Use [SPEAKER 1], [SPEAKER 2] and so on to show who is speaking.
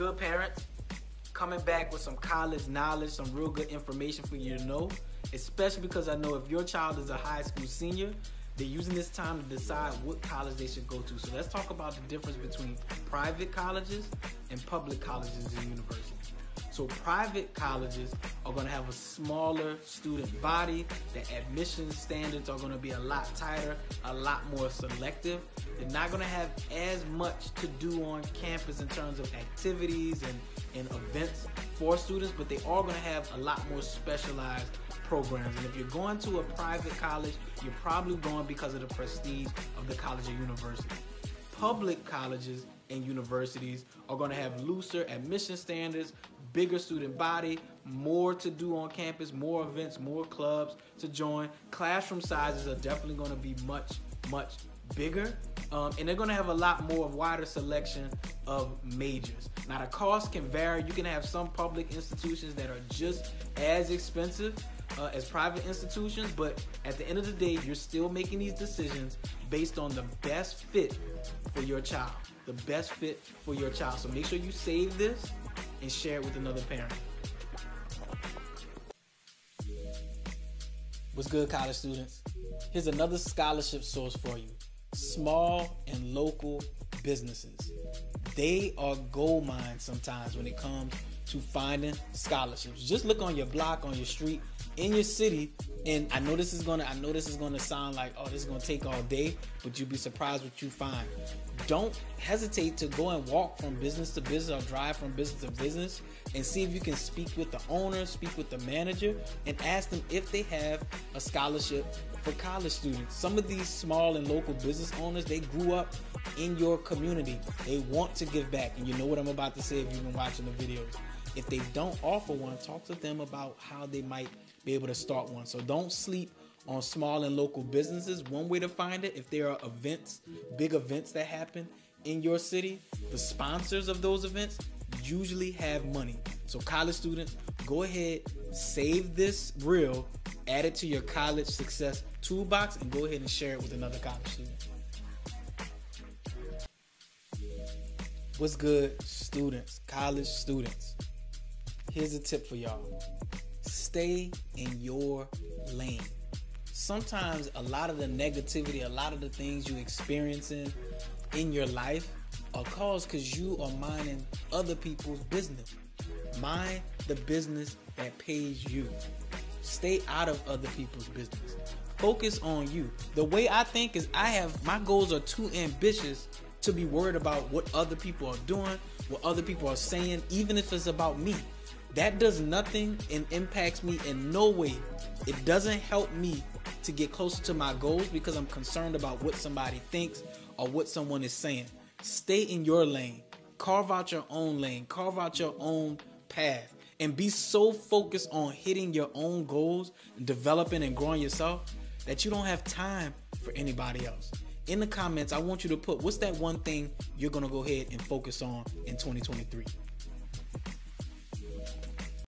[SPEAKER 1] good, parents? Coming back with some college knowledge, some real good information for you to know, especially because I know if your child is a high school senior, they're using this time to decide what college they should go to. So let's talk about the difference between private colleges and public colleges and universities. So private colleges are going to have a smaller student body. The admission standards are going to be a lot tighter, a lot more selective. They're not going to have as much to do on campus in terms of activities and, and events for students, but they are going to have a lot more specialized programs. And if you're going to a private college, you're probably going because of the prestige of the college or university. Public colleges and universities are going to have looser admission standards, bigger student body, more to do on campus, more events, more clubs to join. Classroom sizes are definitely going to be much, much bigger. Um, and they're going to have a lot more wider selection of majors. Now the cost can vary. You can have some public institutions that are just as expensive uh, as private institutions, but at the end of the day, you're still making these decisions based on the best fit for your child. The best fit for your child. So make sure you save this and share it with another parent. What's good, college students? Here's another scholarship source for you small and local businesses. They are gold mines sometimes when it comes to finding scholarships. Just look on your block, on your street, in your city, and I know this is gonna I know this is gonna sound like oh this is gonna take all day, but you'll be surprised what you find. Don't hesitate to go and walk from business to business or drive from business to business and see if you can speak with the owner, speak with the manager, and ask them if they have a scholarship for college students. Some of these small and local business owners, they grew up in your community. They want to give back. And you know what I'm about to say if you've been watching the videos. If they don't offer one, talk to them about how they might be able to start one. So don't sleep on small and local businesses. One way to find it, if there are events, big events that happen in your city, the sponsors of those events usually have money. So college students, go ahead, save this reel, add it to your college success toolbox, and go ahead and share it with another college student. What's good, students, college students? Here's a tip for y'all stay in your lane. Sometimes a lot of the negativity, a lot of the things you experiencing in your life are caused because you are minding other people's business. Mind the business that pays you. Stay out of other people's business. Focus on you. The way I think is I have my goals are too ambitious to be worried about what other people are doing, what other people are saying, even if it's about me. That does nothing and impacts me in no way. It doesn't help me to get closer to my goals because I'm concerned about what somebody thinks or what someone is saying. Stay in your lane. Carve out your own lane. Carve out your own path. And be so focused on hitting your own goals, developing and growing yourself that you don't have time for anybody else. In the comments, I want you to put what's that one thing you're to go ahead and focus on in 2023.